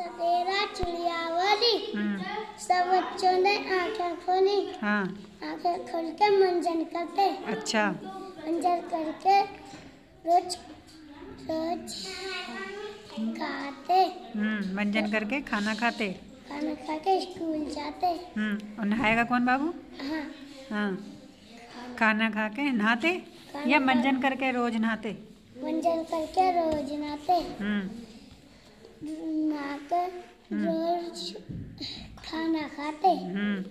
सवेरा चिड़िया बोली हम्म। सब बच्चों ने आँखें खोली। हाँ। आँखें खोल के मंजन करते। अच्छा। मंजन करके रोज रोज खाते। हम्म मंजन करके खाना खाते। खाना खा के स्कूल जाते। हम्म और नहाएगा कौन बाबू? हाँ। हाँ। खाना खा के नहाते या मंजन करके रोज नहाते? मंजन करके रोज नहाते। नहा के रोज खाना खाते? हम्म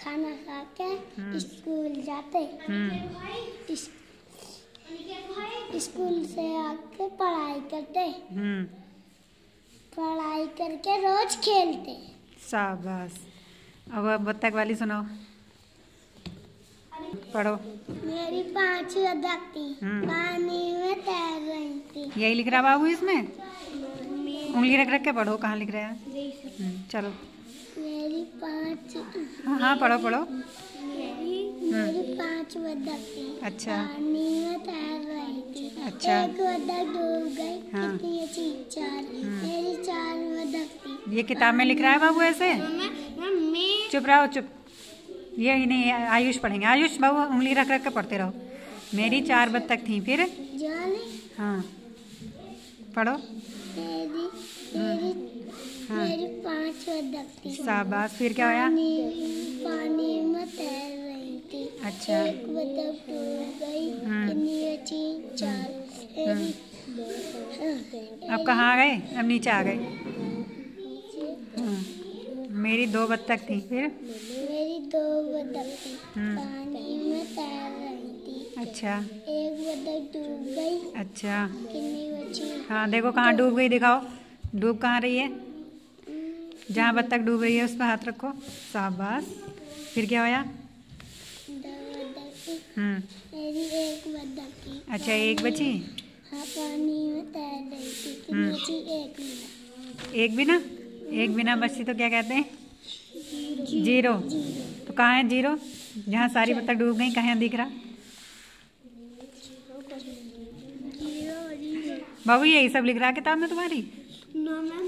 खाना खा के हम्म। स्कूल जाते। स्कूल से आके पढ़ाई करते। पढ़ाई करके रोज खेलते। शाबाश। अब बत्तख वाली सुनाओ। पढ़ो। मेरी पाँच अदक थी। पानी में तैर रही थी। यही लिख रहा बाबू इसमें? उंगली रख रख के पढ़ो कहाँ लिख रहे है? हम्म, चलो। मेरी पाँच। हाँ हाँ पढ़ो पढ़ो। मेरी मेरी पाँच बदक अच्छा। पानी में तैर रही थी अच्छा। एक बदक डूब गई। हाँ। कितनी अच्छी चार मेरी चार बदक थी ये किताब में लिख रहा है बाबू ऐसे? चुप रहो चुप। ये ही नहीं आयुष पढ़ेंगे। आयुष बाबू उंगली रख रख के पढ़ते रहो। मेरी चार बत्तख थी फिर? हाँ। पढ़ो। हाँ। शाबाश। फिर क्या होया? पानी में तैर रही थी। अच्छा। एक बतख डूब गई। हम्म। कितनी अच्छी चाल। अब कहाँ आ गए? अब नीचे आ गए। हाँ, मेरी दो बत्तख थी फिर? मेरी दो बतख थी। पानी में तैर रही अच्छा। एक बतख डूब गई। अच्छा। कितनी अच्छी हाँ देखो कहाँ डूब गई दिखाओ। डूब कहाँ रही है? जहाँ बत्तख डूब रही है उस पर हाथ रखो। शाबाश। फिर क्या होया? हम्म। मेरी एक बतख थी अच्छा एक बची? हाँ पानी में तैर रही थी। कितनी हम्म। एक मिनट एक बिना एक बिना बची तो क्या कहते हैं? ज़ीरो। तो कहाँ है ज़ीरो? जहाँ सारी बत्तख डूब गई कहाँ दिख रहा ज़ीरो ज़ीरो बाबू यही सब लिख रहा है किताब में तुम्हारी? नो में भी